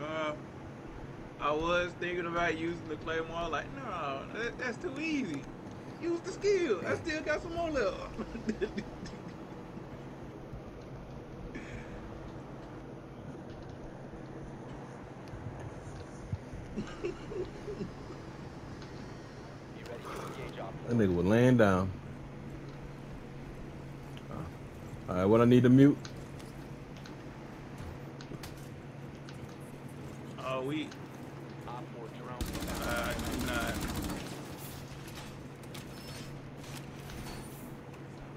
uh, I was thinking about using the claymore. Like, no, that, that's too easy. Use the skill. I still got some more left. That nigga was laying down. All right, what I need to mute? oh, we. Uh.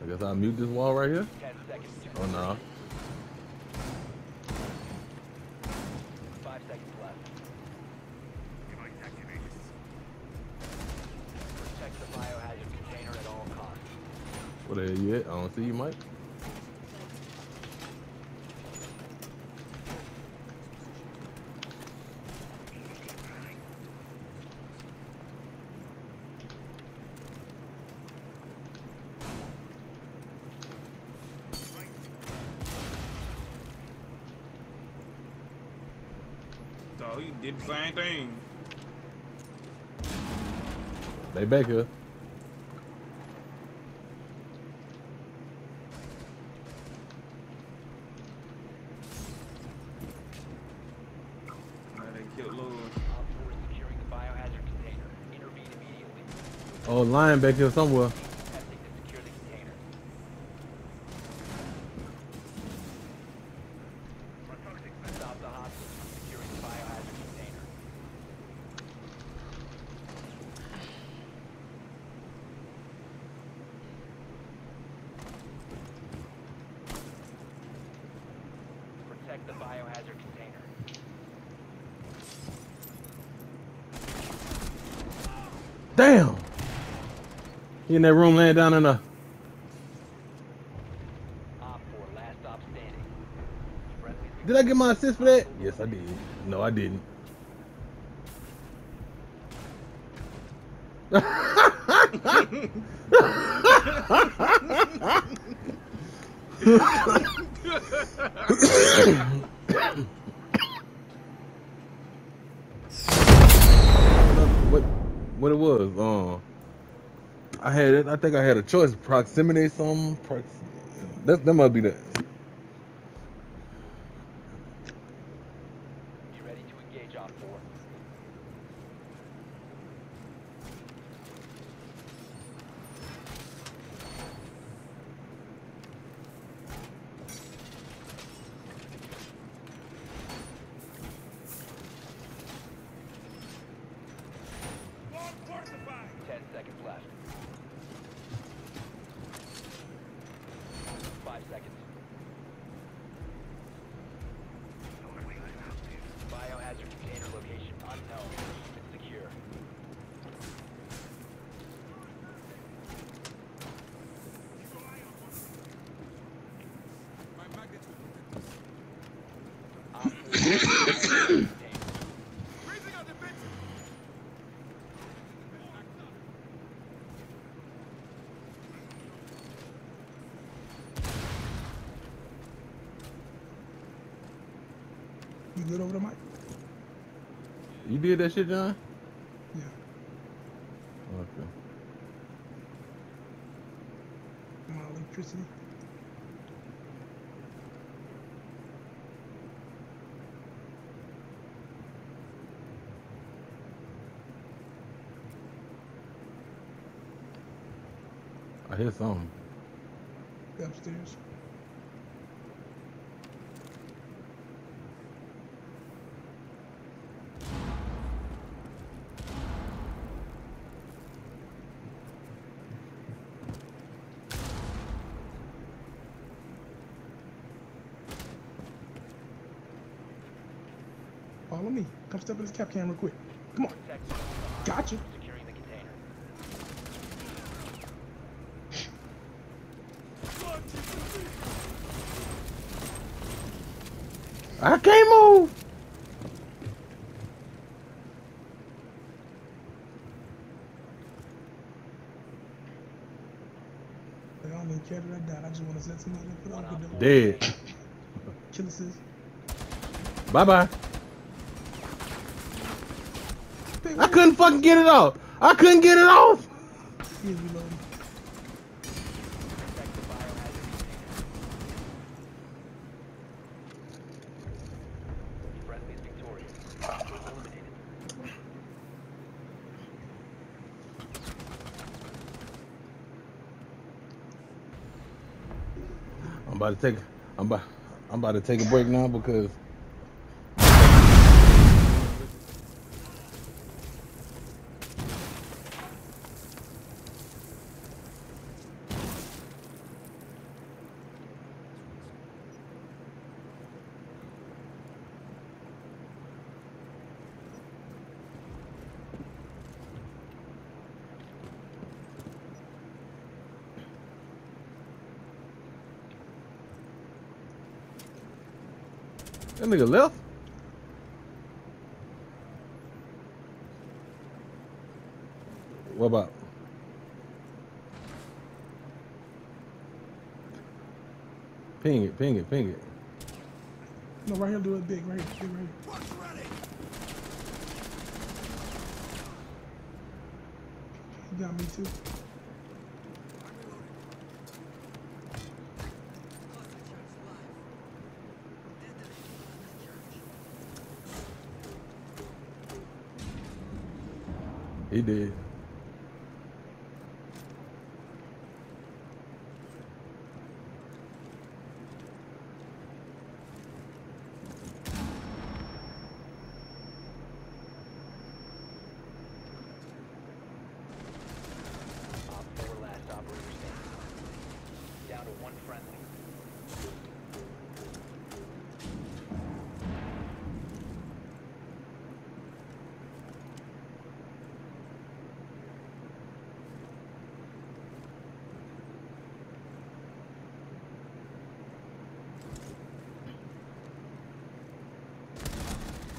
I guess I'll mute this wall right here. Oh no. Five seconds left. Protect the biohazard container at all costs. What the hell you at? I don't see you, Mike. So he did the same thing. They back here. Now they killed Lord. Op 4 is securing the biohazard container. Intervene immediately. Oh, lion back here somewhere. Attempting to secure the container. Stop the hostage from securing the biohazard container. Protect the biohazard container. Damn. He in that room laying down in the. Op 4, last stop standing. Friendly Did I get my assist for that? Yes, I did. No, I didn't. what what it was? Um, I had it. I think I had a choice: proximity, some. Prox- that that might be the. Be ready to engage OPFOR. Ten seconds left. Five seconds. Biohazard container location unknown. Keep it secure. Op four, biohazard container. You good over the mic? You did that shit, John? Yeah. Okay. My electricity. I hear something. Upstairs. Follow me. Come step in this cap cam real quick. Come on. Gotcha. securing the container. I can't move. I don't even care that I died. I just want to set somebody One other door. Dead. Kill assist. Bye bye. I couldn't fucking get it off. I couldn't get it off. He is reloading. Protect the biohazard container. Friendly is victorious. Hostiles eliminated. I'm about to take. I'm about. I'm about to take a break now because. That nigga left. What about? Ping it, ping it, ping it. No, right here, do it big. Right here, big right here. He got me too. He did.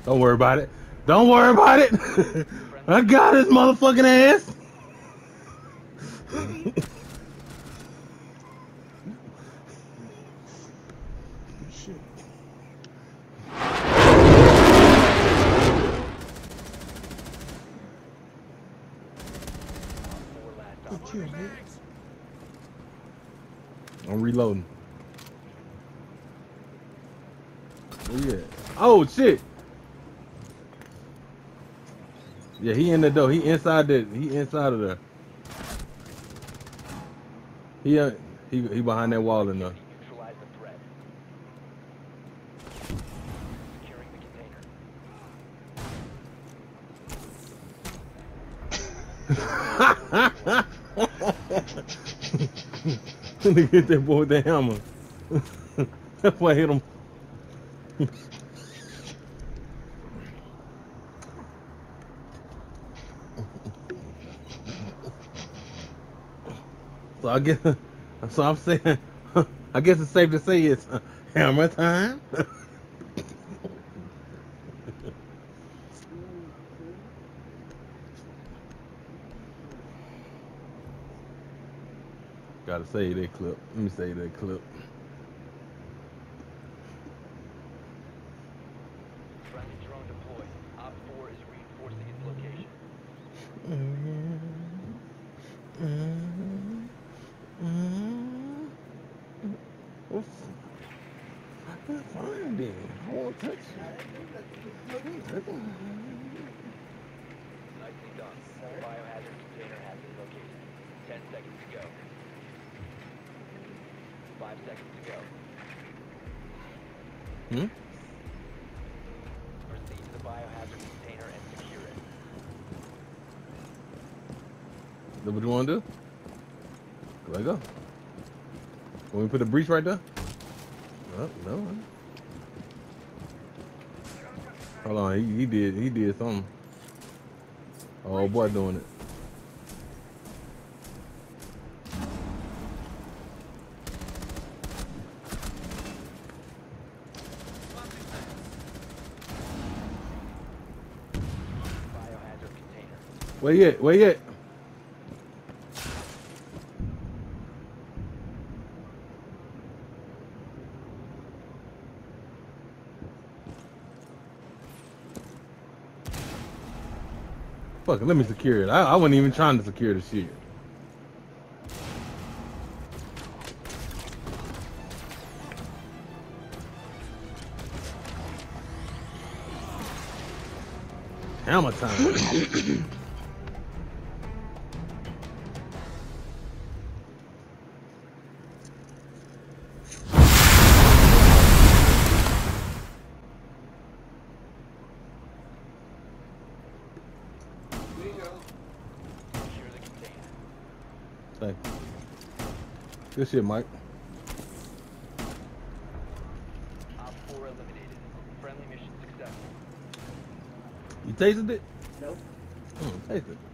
Don't worry about it. Don't worry about it. I got his motherfucking ass. Shit. Op 4 last Good operator kill, bitch. I'm reloading. You at? Oh shit. Yeah, he in the door. He inside the. He inside of the. He uh, he he behind that wall in there. Neutralize the threat. Securing the that boy with the hammer. That's why I hit him. So I guess, so I'm saying, I guess it's safe to say it's hammer time. Gotta save that clip. Let me save that clip. Friendly drone deployed. Op 4 is reinforcing its location. Oof. I can't find it. I won't touch it. Nicely done. Biohazard container has been located. Ten seconds to go. Five seconds to go. Hmm? Proceed to the biohazard container and secure it. That what you wanna do? Let go. Want me put a breach right there? Oh, no. Hold on, he, he did he did something. Oh boy doing it. Biohazard container. Where you at? Where you at? Fuck it, let me secure it. I, I wasn't even trying to secure the shit. Hammer time. Secure the container. Thank you. Good shit, Mike. Op 4 eliminated. Friendly mission successful. You tasted it? Nope. Mm, taste it.